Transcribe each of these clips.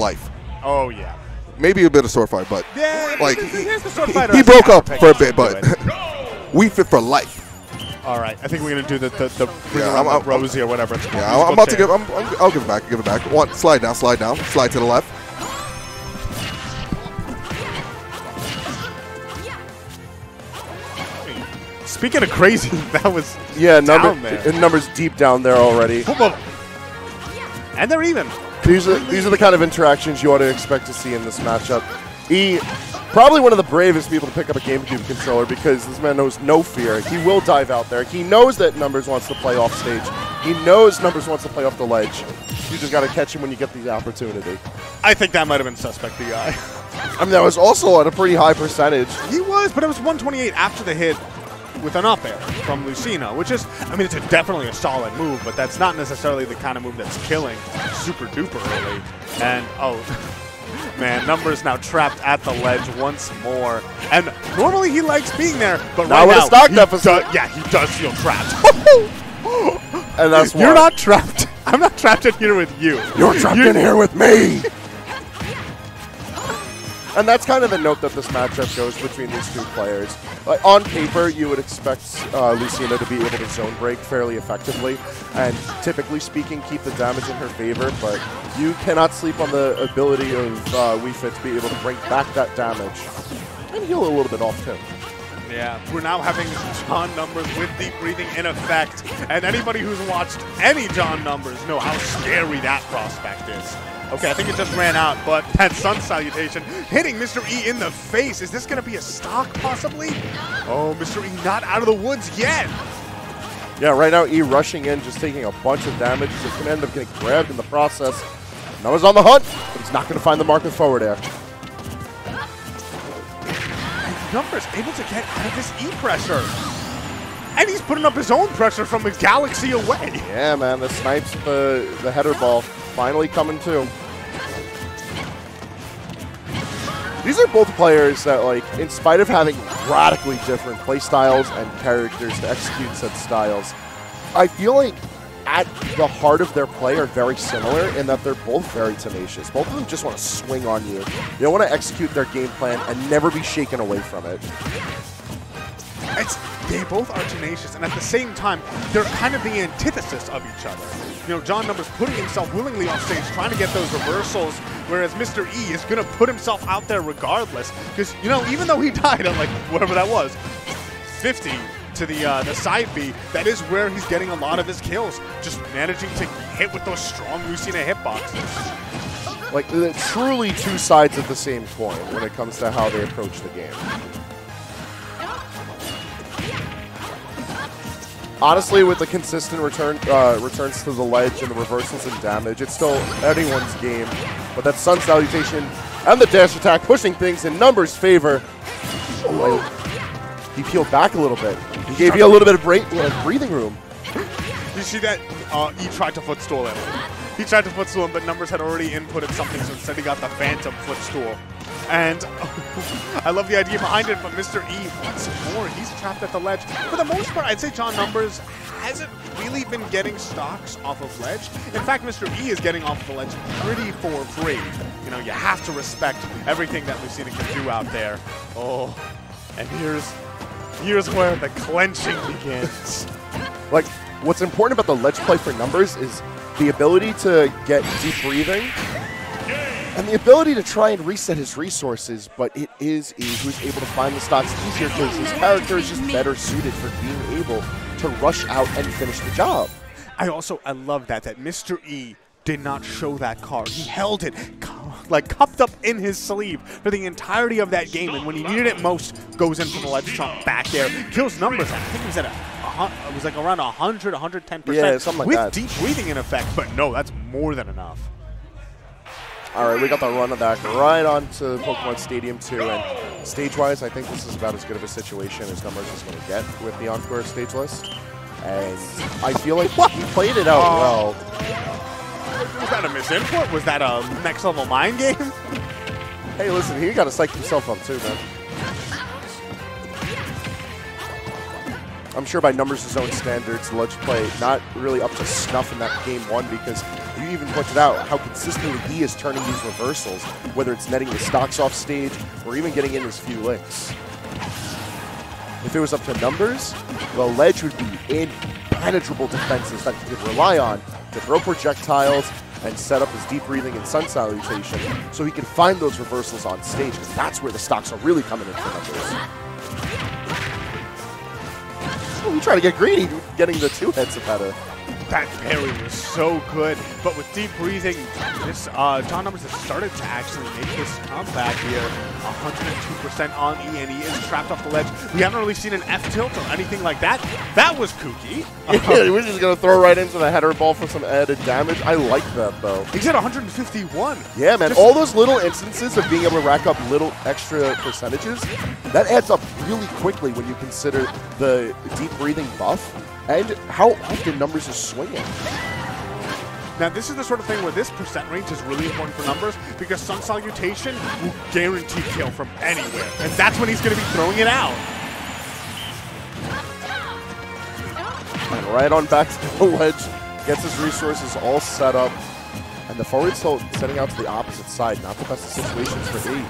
life. Oh yeah. Maybe a bit of sword fight, but Yeah. like here's- he, here's the sword he- fighter he broke up for a bit, but Wii Fit for life. All right. I think we're gonna do the the, the bring Yeah, around I'm- the I'm- Rosie or whatever. It's called. Yeah, I'm, I'm about to give. I'm, I'm, I'll give it back. Give it back. One slide down, slide down, slide to the left. Speaking of crazy, that was Yeah, down number there. numbers deep down there already. Boom, boom. And they're even. These are these are the kind of interactions you ought to expect to see in this matchup. E, probably one of the bravest people to pick up a GameCube controller because this man knows no fear. He will dive out there. He knows that Numbers wants to play off stage. He knows Numbers wants to play off the ledge. You just got to catch him when you get the opportunity. I think that might have been suspect the guy. I mean, that was also at a pretty high percentage. He was, but it was 128 after the hit with an up air from Lucina, which is, I mean, it's a, definitely a solid move, but that's not necessarily the kind of move that's killing super duper early. And, oh, man, Numbers now trapped at the ledge once more. And normally he likes being there, but Now right with a now, stock he deficit. does- yeah, he does feel trapped. And that's why. You're not trapped. I'm not trapped in here with you. You're trapped You're in here with me. And that's kind of the note that this matchup goes between these two players. Like on paper, you would expect uh, Lucina to be able to zone break fairly effectively, and typically speaking, keep the damage in her favor. But you cannot sleep on the ability of uh, to be able to bring back that damage and heal a little bit off too. Yeah, we're now having John Numbers with deep breathing in effect, and anybody who's watched any John Numbers know how scary that prospect is. Okay, I think it just ran out, but that sun salutation hitting Mr. E in the face. Is this going to be a stock, possibly? Oh, Mr. E not out of the woods yet. Yeah, right now E rushing in, just taking a bunch of damage. He's going to end up getting grabbed in the process. Noah's on the hunt, but he's not going to find the mark with forward air. Numbers able to get out of this E pressure. And he's putting up his own pressure from a galaxy away. Yeah, man, the snipes, the the header ball finally coming too. These are both players that, like, in spite of having radically different play styles and characters to execute said styles, I feel like at the heart of their play are very similar in that they're both very tenacious. Both of them just want to swing on you. They want to execute their game plan and never be shaken away from it. It's, they both are tenacious, and at the same time, they're kind of the antithesis of each other. You know, John Numbers putting himself willingly on stage, trying to get those reversals, whereas Mr. E is going to put himself out there regardless. Because, you know, even though he died on, like, whatever that was, 50 to the uh, the side B, that is where he's getting a lot of his kills. Just managing to hit with those strong Lucina hitboxes. Like, truly two sides of the same coin when it comes to how they approach the game. Honestly, with the consistent return uh, returns to the ledge and the reversals and damage, it's still anyone's game. But that sun salutation and the dash attack pushing things in numbers' favor. He peeled back a little bit. He gave you a little bit of break, uh, breathing room. You see that? Uh, he tried to footstool him. He tried to footstool him, but Numbers had already inputted something, so instead he got the Phantom footstool. And I love the idea behind it, but Mr. E, once more, he's trapped at the ledge. For the most part, I'd say John Numbers hasn't really been getting stocks off of ledge. In fact, Mr. E is getting off the ledge pretty for free. You know, you have to respect everything that Lucina can do out there. Oh, and here's here's where the clenching begins. Like, what's important about the ledge play for numbers is the ability to get deep breathing and the ability to try and reset his resources, but it is E who's able to find the stocks easier because his character is just better suited for being able to rush out and finish the job. I also I love that that Mr. E did not show that card. He held it like cupped up in his sleeve for the entirety of that game, and when he needed it most, goes in for the ledge trump back there, kills numbers. I think it was at a, it was like around 100, 110 percent. Yeah, something like with that. deep breathing in effect. But no, that's more than enough. All right, we got the run of that right onto Pokemon Stadium 2, and stage-wise, I think this is about as good of a situation as Numbers is going to get with the Encore stage list. And I feel like he played it out oh. well. Was that a misinput? Was that a next level mind game? Hey, listen, he got to psych himself up too, man. I'm sure by numbers' own standards, Ledge play not really up to snuff in that game one because you even pointed out how consistently he is turning these reversals, whether it's netting the stocks off stage or even getting in his few licks. If it was up to numbers, well, Ledge would be impenetrable defenses that he could rely on to throw projectiles and set up his deep breathing and sun salutation so he can find those reversals on stage because that's where the stocks are really coming in for numbers. We try to get greedy, getting the two heads of Peta. That parry was so good, but with deep breathing, this uh, John Numbers has started to actually make this comeback here. 102% on E, and he is trapped off the ledge. We haven't really seen an F tilt or anything like that. That was kooky. yeah, we're just gonna throw right into the header ball for some added damage. I like that though. He's at 151. Yeah, man. Just- All those little instances of being able to rack up little extra percentages, that adds up really quickly when you consider the deep breathing buff and how often numbers is swinging. Now, this is the sort of thing where this percent range is really important for numbers because Sun Salutation will guarantee kill from anywhere. And that's when he's going to be throwing it out. And right on back to the ledge, gets his resources all set up. And the forward tilt setting out to the opposite side. Not the best of situations for E.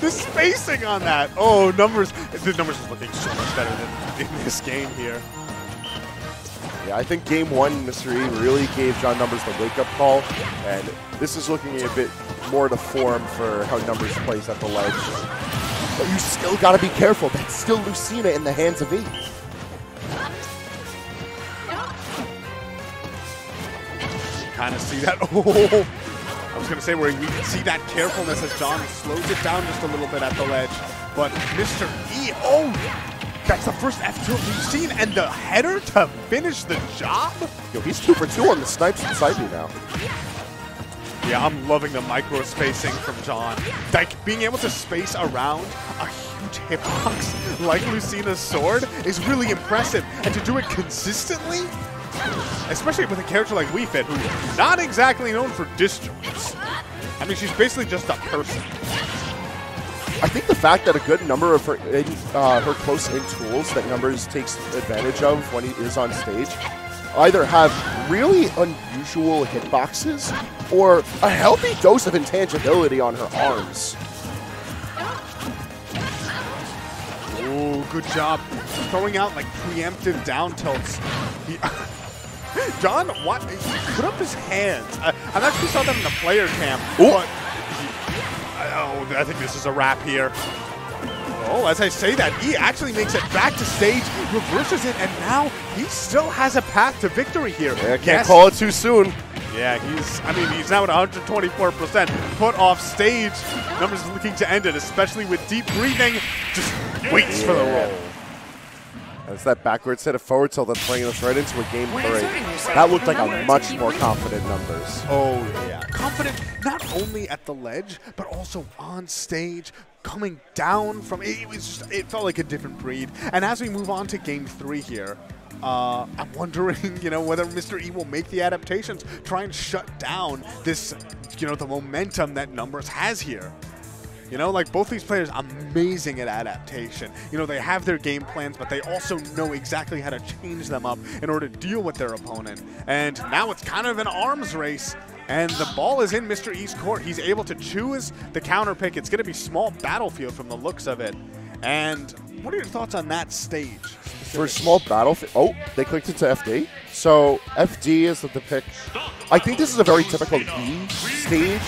The spacing on that. Oh, numbers. The numbers is looking so much better than in this game here. Yeah, I think game one, Mr. E really gave John Numbers the wake-up call, and this is looking a bit more to form for how Numbers plays at the ledge. But you still gotta be careful. That's still Lucina in the hands of E. Kind of see that. Oh, I was going to say where we can see that carefulness as John slows it down just a little bit at the ledge. But Mr. E, oh, that's the first F tilt we've seen, and the header to finish the job. Yo, he's two for two on the snipes inside me now. Yeah, I'm loving the micro spacing from John. Like, being able to space around a huge hitbox like Lucina's sword is really impressive. And to do it consistently, especially with a character like Wii Fit, who's not exactly known for disjoints. I mean, she's basically just a person. I think the fact that a good number of her in, uh, her close-in tools that Numbers takes advantage of when he is on stage either have really unusual hitboxes or a healthy dose of intangibility on her arms. Oh, good job. Throwing out like preemptive down tilts. He, John, what? He put up his hands. I, I actually saw that in the player cam. Ooh. But oh, I think this is a wrap here. Oh, as I say that, he actually makes it back to stage, reverses it, and now he still has a path to victory here. Yeah, can't Yes. call it too soon. Yeah, he's, I mean, he's now at 124%. Put off stage. Numbers looking to end it, especially with deep breathing. Just waits for the roll. It's that backwards hit of forward tilt that's bringing us right into a game three. That looked like a much more confident numbers. Oh, yeah. Confident not only at the ledge, but also on stage, coming down from it was just it felt like a different breed. And as we move on to game three here, uh, I'm wondering, you know, whether Mr. E will make the adaptations, try and shut down this, you know, the momentum that Numbers has here. You know, like both these players, amazing at adaptation. You know, they have their game plans, but they also know exactly how to change them up in order to deal with their opponent. And now it's kind of an arms race. And the ball is in Mr. E's court. He's able to choose the counter pick. It's going to be small battlefield from the looks of it. And what are your thoughts on that stage? For small battlefield, oh, they clicked into FD. So FD is the pick. I think this is a very typical E stage.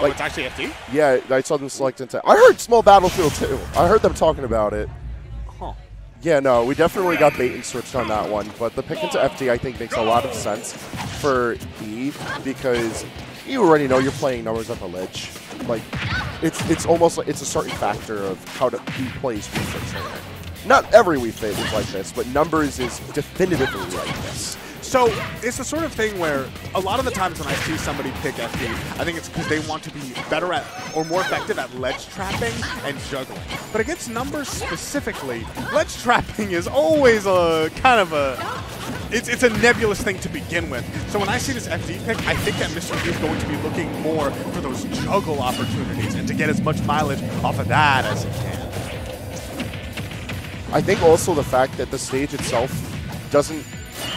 Oh, Like- it's actually FD? Yeah, I saw them select into. I heard small battlefield too. I heard them talking about it. Huh. Yeah, no, we definitely got bait and switched on that one. But the pick into FD I think, makes a lot of sense for E because you already know you're playing numbers at the ledge. Like, it's it's almost like it's a certain factor of how to who plays Wii Fit. Not every Wii Fit is like this, but numbers is definitively like this. So it's the sort of thing where a lot of the times when I see somebody pick FD, I think it's because they want to be better at or more effective at ledge trapping and juggling. But against numbers specifically, ledge trapping is always a kind of a it's, it's a nebulous thing to begin with. So when I see this FD pick, I think that Mr. E is going to be looking more for those juggle opportunities and to get as much mileage off of that as he can. I think also the fact that the stage itself doesn't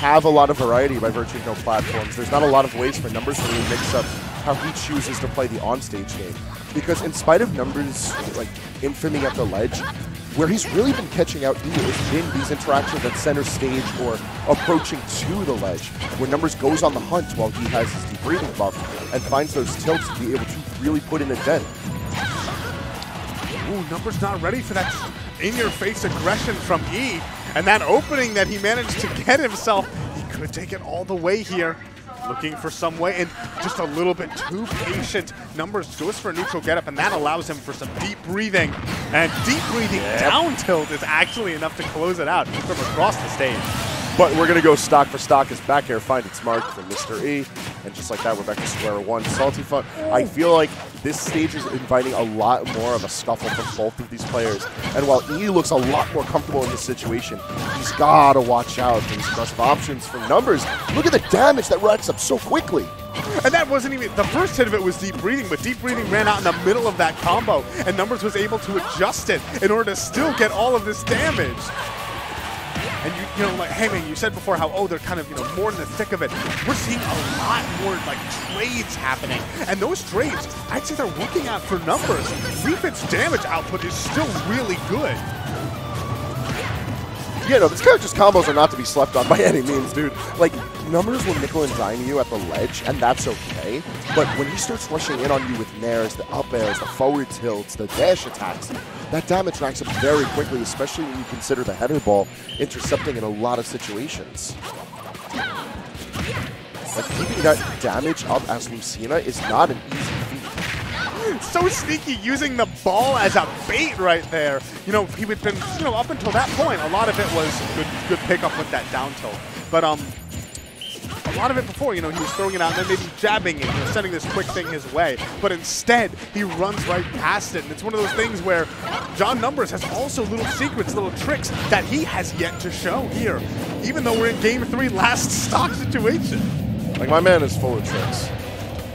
have a lot of variety by virtue of no platforms. There's not a lot of ways for Numbers to really mix up how he chooses to play the on-stage game. Because in spite of Numbers like infamy at the ledge, where he's really been catching out E has these interactions at center stage or approaching to the ledge, where Numbers goes on the hunt while he has his deep breathing buff and finds those tilts to be able to really put in a dent. Ooh, Numbers not ready for that in-your-face aggression from E. And that opening that he managed to get himself, he could take it all the way here. Looking for some way, and just a little bit too patient. Numbers goes for a neutral getup, and that allows him for some deep breathing. And deep breathing down tilt is actually enough to close it out from across the stage. But we're going to go stock for stock as back air find its mark from Mr. E. And just like that, we're back to square one. Salty Fun, I feel like this stage is inviting a lot more of a scuffle from both of these players. And while E looks a lot more comfortable in this situation, he's got to watch out for these aggressive options from numbers. Look at the damage that racks up so quickly. And that wasn't even, the first hit of it was deep breathing, but deep breathing ran out in the middle of that combo, and Numbers was able to adjust it in order to still get all of this damage. And you, you know, like, hey man, you said before how, oh, they're kind of, you know, more in the thick of it. We're seeing a lot more, like, trades happening. And those trades, I'd say they're working out for numbers. Wii Fit's damage output is still really good. Yeah, no, these characters' combos are not to be slept on by any means, dude. Like, numbers will nickel and dime you at the ledge, and that's okay. But when he starts rushing in on you with nairs, the up airs, the forward tilts, the dash attacks, that damage racks up very quickly, especially when you consider the header ball intercepting in a lot of situations. Like, keeping that damage up as Lucina is not an easy. So sneaky using the ball as a bait right there. You know, he had been, you know, up until that point, a lot of it was good, good pickup with that down tilt. But um, a lot of it before, you know, he was throwing it out and then maybe jabbing it, you know, sending this quick thing his way. But instead, he runs right past it. And it's one of those things where John Numbers has also little secrets, little tricks that he has yet to show here. Even though we're in game three, last stock situation. Like, my man is full of tricks.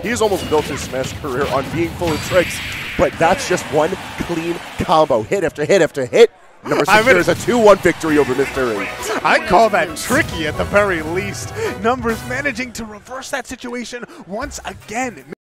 He's almost built his Smash career on being full of tricks, but that's just one clean combo. Hit after hit after hit. Number secures a 2-1 victory over Mr. I call that tricky at the very least. Numbers managing to reverse that situation once again.